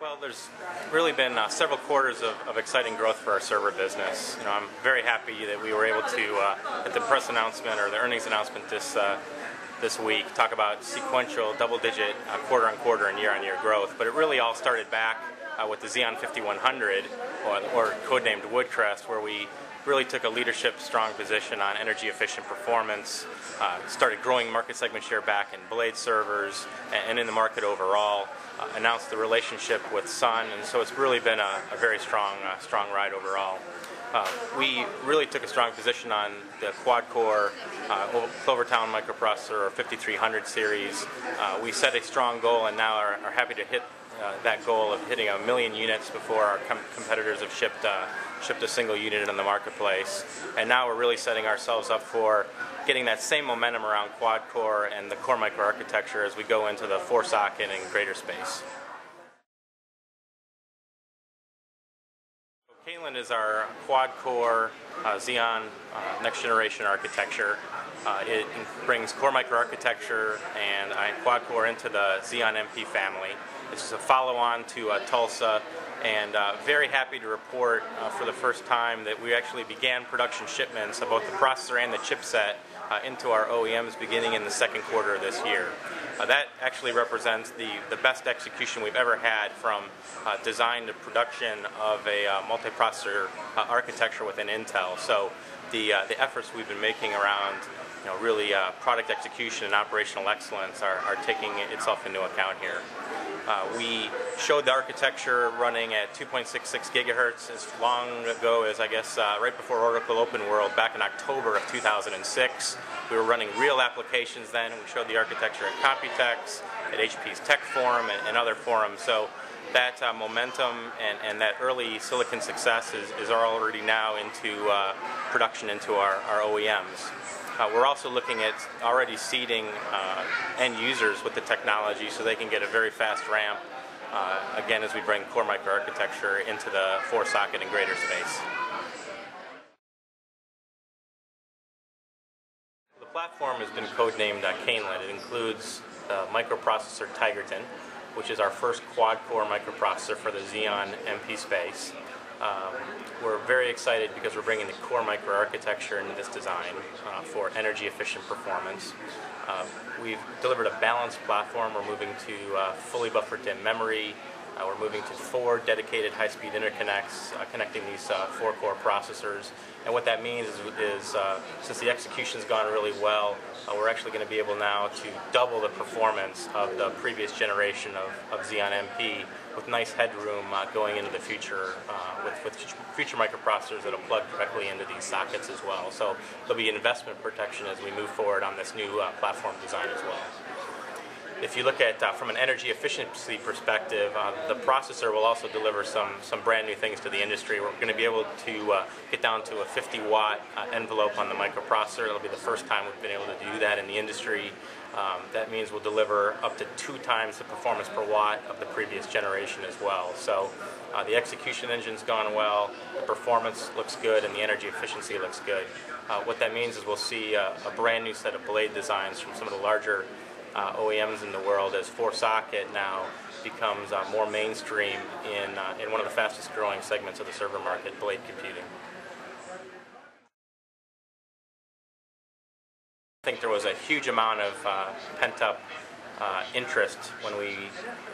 Well, there's really been uh, several quarters of, of, exciting growth for our server business. You know, I'm very happy that we were able to, uh, at the press announcement or the earnings announcement this uh, this week, talk about sequential double-digit uh, quarter-on-quarter and year-on-year growth. But it really all started back uh, with the Xeon 5100, or, or codenamed Woodcrest, where we really took a leadership strong position on energy efficient performance, uh, started growing market segment share back in blade servers and, in the market overall, uh, announced the relationship with Sun, and so it's really been a, a very strong, uh, strong ride overall. Uh, we really took a strong position on the quad-core uh, Clovertown microprocessor or 5300 series. Uh, we set a strong goal and now are, are happy to hit that goal of hitting a million units before our com competitors have shipped uh, shipped a single unit in the marketplace. And now we're really setting ourselves up for getting that same momentum around quad core and the core microarchitecture as we go into the four socket and greater space. Caneland is our quad core uh, Xeon uh, next generation architecture. Uh, it brings core microarchitecture and uh, quad core into the Xeon MP family. This is a follow-on to uh, Tulsa, and uh, very happy to report uh, for the first time that we actually began production shipments of both the processor and the chipset uh, into our OEMs beginning in the second quarter of this year. Uh, that actually represents the, the best execution we've ever had from uh, design to production of a multiprocessor architecture within Intel. So the, the efforts we've been making around you know, really product execution and operational excellence are, are taking itself into account here. Uh, we showed the architecture running at 2.66 gigahertz as long ago as I guess uh, right before Oracle Open World back in October of 2006. We were running real applications then we showed the architecture at Computex, at HP's Tech Forum and, and other forums. So that uh, momentum and, and, that early silicon success is, is already now into uh, production into our, our OEMs. Uh, we're also looking at already seeding uh, end users with the technology so they can get a very fast ramp, uh, again, as we bring core microarchitecture into the four socket and greater space. The platform has been codenamed uh, Caneland. It includes the microprocessor Tigerton, which is our first quad-core microprocessor for the Xeon MP space. Um, we're very excited because we're bringing the core microarchitecture into this design uh, for energy efficient performance. Uh, we've delivered a balanced platform. We're moving to uh, fully buffered DIMM memory. Uh, we're moving to four dedicated high-speed interconnects uh, connecting these uh, four core processors. And what that means is, is since the execution's gone really well, we're actually going to be able now to double the performance of the previous generation of, of Xeon MP with nice headroom going into the future with, with future microprocessors that'll plug directly into these sockets as well. So there'll be investment protection as we move forward on this new platform design as well. If you look at uh, from an energy efficiency perspective, uh, the processor will also deliver some some brand new things to the industry. We're going to be able to uh, get down to a 50 watt envelope on the microprocessor. It'll be the first time we've been able to do that in the industry. Um, that means we'll deliver up to two times the performance per watt of the previous generation as well. So uh, the execution engine's gone well, the performance looks good, and the energy efficiency looks good. Uh, what that means is we'll see uh, a brand new set of blade designs from some of the larger uh, OEMs in the world as four socket now becomes uh, more mainstream in, uh, in one of the fastest growing segments of the server market, blade computing. I think there was a huge amount of uh, pent-up uh, interest when we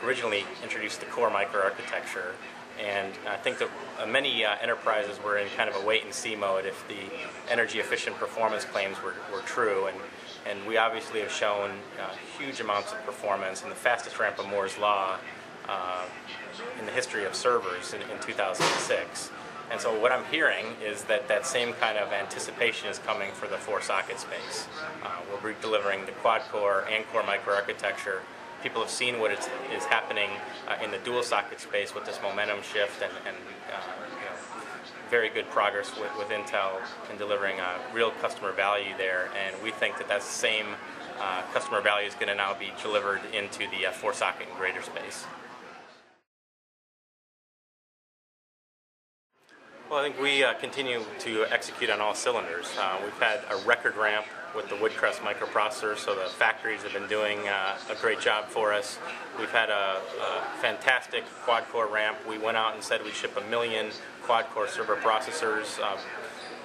originally introduced the core microarchitecture. And I think that many uh, enterprises were in kind of a wait-and-see mode if the energy-efficient performance claims were, were true. And, and we obviously have shown uh, huge amounts of performance and the fastest ramp of Moore's Law uh, in the history of servers in, in 2006. And so what I'm hearing is that that same kind of anticipation is coming for the four-socket space. Uh, we're delivering the quad-core and core microarchitecture. People have seen what is, is happening uh, in the dual-socket space with this momentum shift and, and uh, you know, very good progress with, with Intel in delivering uh, real customer value there. And we think that that same customer value is going to now be delivered into the uh, four-socket and greater space. Well, I think we uh, continue to execute on all cylinders. Uh, we've had a record ramp with the Woodcrest microprocessor, so the factories have been doing uh, a great job for us. We've had a, a fantastic quad-core ramp. We went out and said we'd ship a million quad-core server processors. Uh,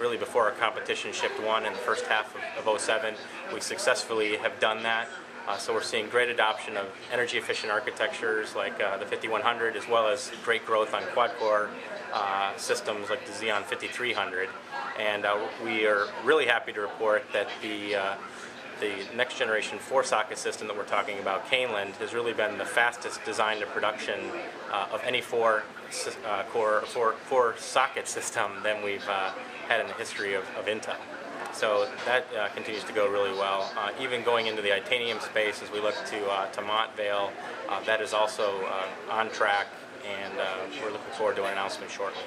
really before our competition shipped one in the first half of, of 07. We successfully have done that. Uh, so we're seeing great adoption of energy efficient architectures like uh, the 5100 as well as great growth on quad core uh, systems like the Xeon 5300. And uh, we are really happy to report that the uh, the next generation four socket system that we're talking about, Caneland, has really been the fastest design to production uh, of any four core four, four socket system than we've had in the history of, of Intel. So that uh, continues to go really well. Uh, even going into the Itanium space as we look to, uh, to Montvale, uh, that is also uh, on track and uh, we're looking forward to an announcement shortly.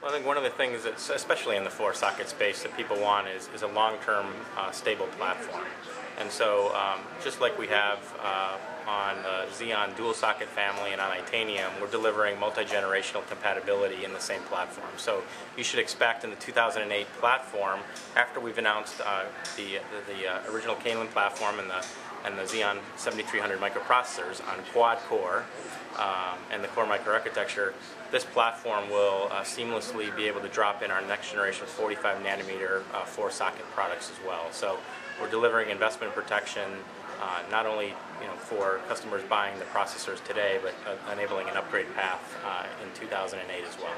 Well, I think one of the things that's, especially in the four socket space, that people want is, is a long-term stable platform. And so, um, just like we have uh, on the Xeon dual socket family and on Itanium, we're delivering multi-generational compatibility in the same platform. So you should expect in the 2008 platform, after we've announced uh, the, the, uh, original Caneland platform and the, and the Xeon 7300 microprocessors on quad core um, and the core microarchitecture, this platform will uh, seamlessly be able to drop in our next generation 45 nanometer uh, four socket products as well. So we're delivering investment protection uh, not only you know for customers buying the processors today, but uh, enabling an upgrade path uh, in 2008 as well.